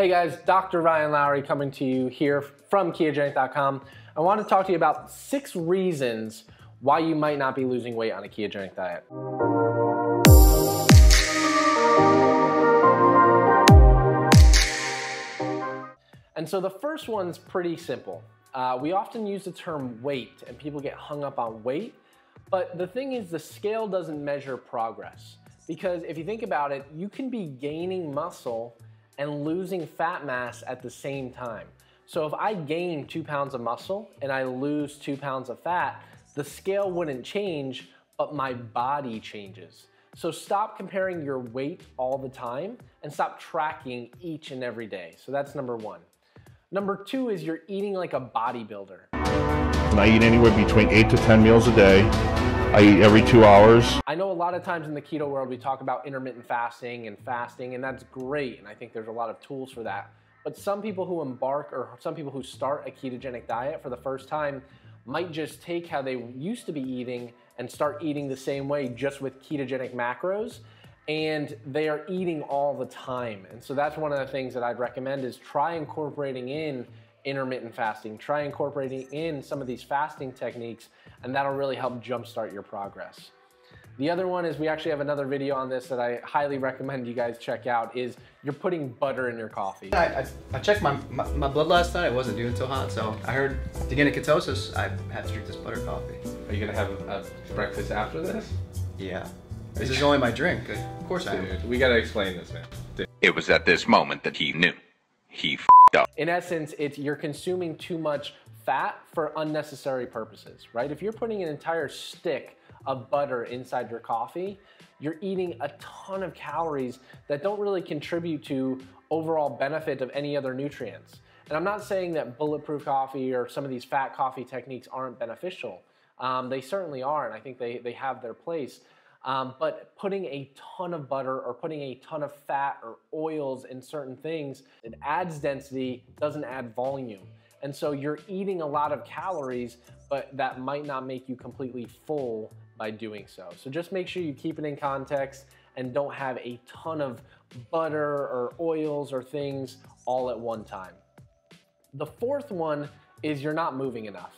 Hey guys, Dr. Ryan Lowery coming to you here from ketogenic.com. I want to talk to you about six reasons why you might not be losing weight on a ketogenic diet. And so the first one's pretty simple. Uh, we often use the term weight and people get hung up on weight, but the thing is the scale doesn't measure progress. Because if you think about it, you can be gaining muscle and losing fat mass at the same time. So if I gain two pounds of muscle and I lose two pounds of fat, the scale wouldn't change, but my body changes. So stop comparing your weight all the time and stop tracking each and every day. So that's number one. Number two is you're eating like a bodybuilder. I eat anywhere between eight to 10 meals a day. I eat every two hours. I know a lot of times in the keto world we talk about intermittent fasting and fasting, and that's great, and I think there's a lot of tools for that. But some people who embark or some people who start a ketogenic diet for the first time might just take how they used to be eating and start eating the same way just with ketogenic macros and they are eating all the time. And so that's one of the things that I'd recommend is try incorporating in intermittent fasting, try incorporating in some of these fasting techniques, and that'll really help jumpstart your progress. The other one is we actually have another video on this that I highly recommend you guys check out is you're putting butter in your coffee. I, I, I checked my, my, my, blood last night. It wasn't doing so hot. So I heard to get into ketosis, I had to drink this butter coffee. Are you gonna have a, a breakfast after this? Yeah. This is only my drink. Of course I am. we gotta explain this, man. Dude. It was at this moment that he knew. He f***ed up. In essence, it's you're consuming too much fat for unnecessary purposes, right? If you're putting an entire stick of butter inside your coffee, you're eating a ton of calories that don't really contribute to overall benefit of any other nutrients. And I'm not saying that bulletproof coffee or some of these fat coffee techniques aren't beneficial. Um, they certainly are, and I think they, they have their place. Um, but putting a ton of butter or putting a ton of fat or oils in certain things, it adds density, doesn't add volume. And so you're eating a lot of calories, but that might not make you completely full by doing so. So just make sure you keep it in context and don't have a ton of butter or oils or things all at one time. The fourth one is you're not moving enough.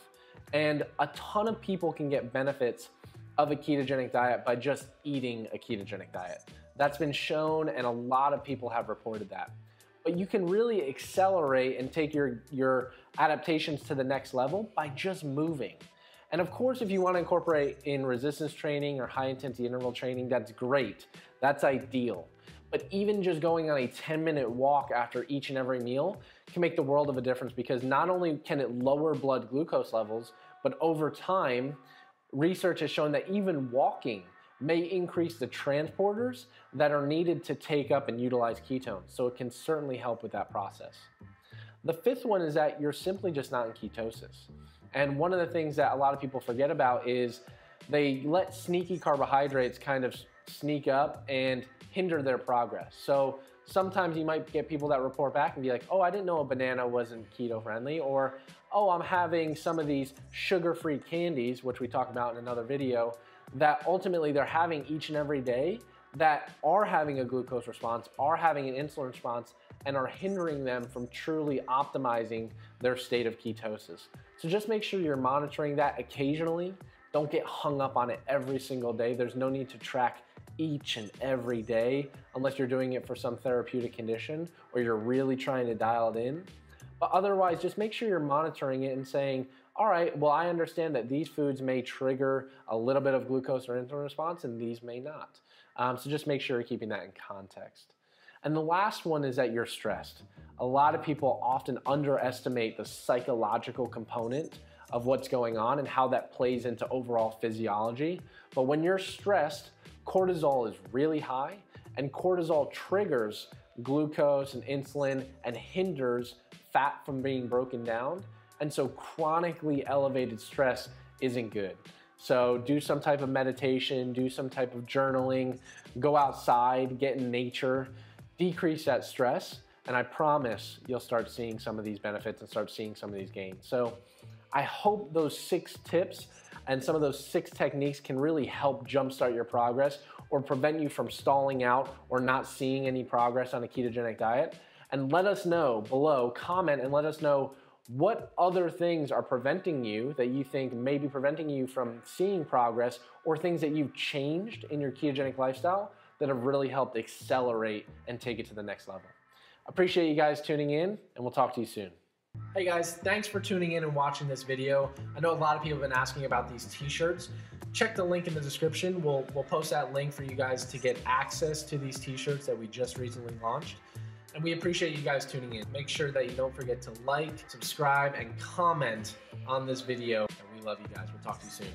And a ton of people can get benefits of a ketogenic diet by just eating a ketogenic diet. That's been shown and a lot of people have reported that. But you can really accelerate and take your, your adaptations to the next level by just moving. And of course, if you want to incorporate in resistance training or high intensity interval training, that's great. That's ideal. But even just going on a 10 minute walk after each and every meal can make the world of a difference because not only can it lower blood glucose levels, but over time, research has shown that even walking may increase the transporters that are needed to take up and utilize ketones. So it can certainly help with that process. The fifth one is that you're simply just not in ketosis. And one of the things that a lot of people forget about is they let sneaky carbohydrates kind of sneak up and hinder their progress. So sometimes you might get people that report back and be like, oh, I didn't know a banana wasn't keto friendly, or oh, I'm having some of these sugar-free candies, which we talk about in another video, that ultimately they're having each and every day that are having a glucose response, are having an insulin response, and are hindering them from truly optimizing their state of ketosis. So just make sure you're monitoring that occasionally. Don't get hung up on it every single day. There's no need to track each and every day unless you're doing it for some therapeutic condition or you're really trying to dial it in. But otherwise, just make sure you're monitoring it and saying, all right, well, I understand that these foods may trigger a little bit of glucose or insulin response and these may not. Um, so just make sure you're keeping that in context. And the last one is that you're stressed. A lot of people often underestimate the psychological component of what's going on and how that plays into overall physiology. But when you're stressed, cortisol is really high, and cortisol triggers glucose and insulin and hinders fat from being broken down. And so chronically elevated stress isn't good. So do some type of meditation, do some type of journaling, go outside, get in nature, decrease that stress, and I promise you'll start seeing some of these benefits and start seeing some of these gains. So I hope those six tips and some of those six techniques can really help jumpstart your progress or prevent you from stalling out or not seeing any progress on a ketogenic diet. and let us know below, comment and let us know what other things are preventing you that you think may be preventing you from seeing progress or things that you've changed in your ketogenic lifestyle that have really helped accelerate and take it to the next level. Appreciate you guys tuning in, and we'll talk to you soon. Hey guys, thanks for tuning in and watching this video. I know a lot of people have been asking about these t-shirts. Check the link in the description. We'll, we'll post that link for you guys to get access to these t-shirts that we just recently launched. And we appreciate you guys tuning in. Make sure that you don't forget to like, subscribe, and comment on this video. And we love you guys. We'll talk to you soon.